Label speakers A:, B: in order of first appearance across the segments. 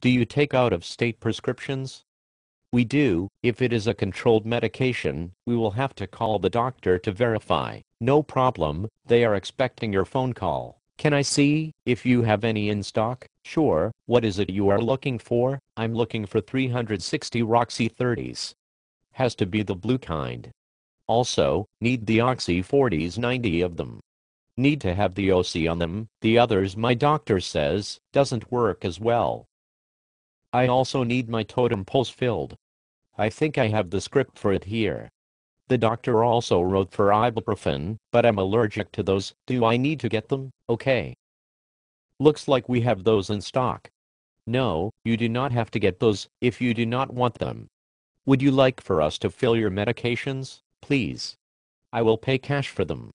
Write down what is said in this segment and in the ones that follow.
A: Do you take out-of-state prescriptions? We do. If it is a controlled medication, we will have to call the doctor to verify. No problem, they are expecting your phone call. Can I see if you have any in stock? Sure. What is it you are looking for? I'm looking for 360 Roxy 30s. Has to be the blue kind. Also, need the Oxy 40s 90 of them. Need to have the OC on them, the others my doctor says, doesn't work as well. I also need my totem poles filled. I think I have the script for it here. The doctor also wrote for ibuprofen, but I'm allergic to those. Do I need to get them? Okay. Looks like we have those in stock. No, you do not have to get those if you do not want them. Would you like for us to fill your medications? Please. I will pay cash for them.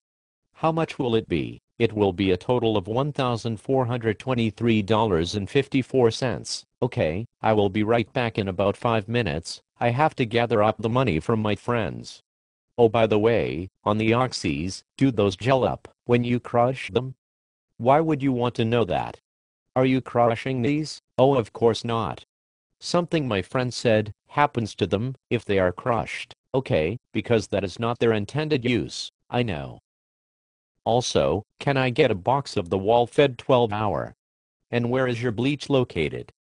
A: How much will it be? It will be a total of $1,423.54. Okay, I will be right back in about five minutes. I have to gather up the money from my friends. Oh by the way, on the oxys, do those gel up when you crush them? Why would you want to know that? Are you crushing these? Oh of course not. Something my friend said happens to them if they are crushed. Okay, because that is not their intended use, I know. Also, can I get a box of the Wal-Phed 12-hour? And where is your bleach located?